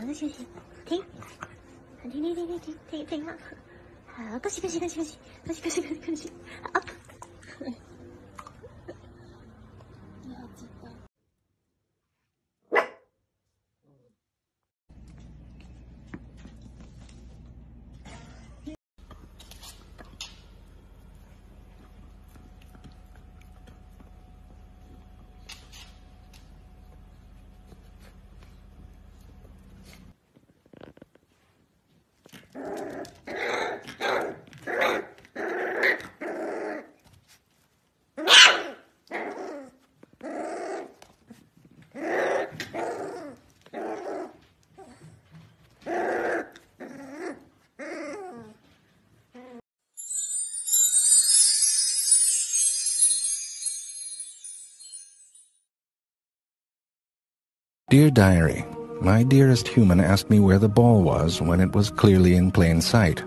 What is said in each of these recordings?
私がし、てん。りりりりり、てん、てん、あ、私がしがしがし、私がしがしがし、アップ。Dear Diary, my dearest human asked me where the ball was when it was clearly in plain sight.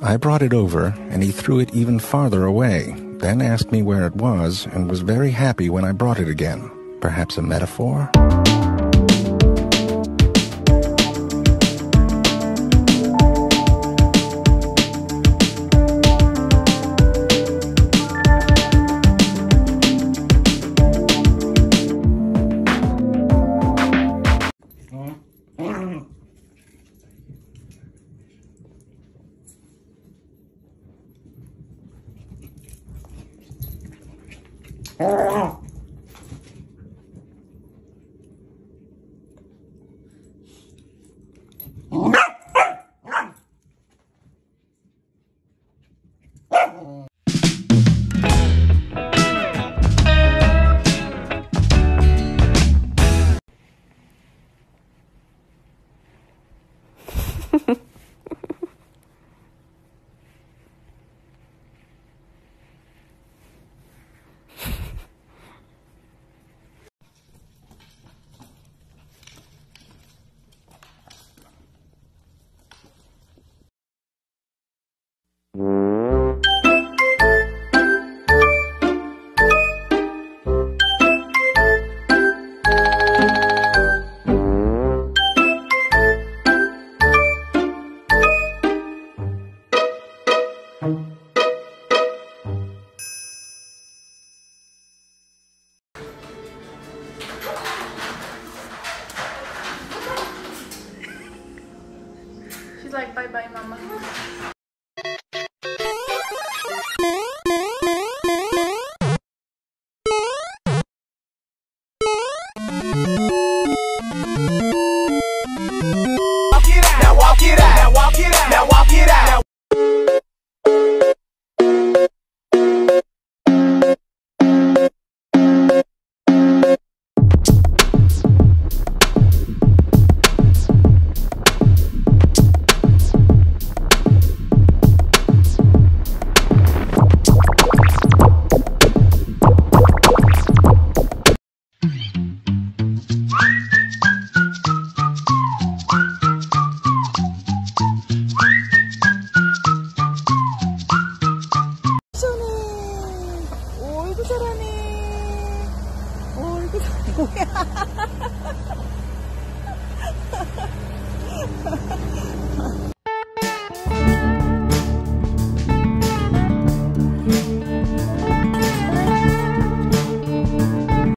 I brought it over, and he threw it even farther away, then asked me where it was, and was very happy when I brought it again. Perhaps a metaphor? Oh. like bye bye mama. 아이고 잘하네 어이구 잘하네 뭐야?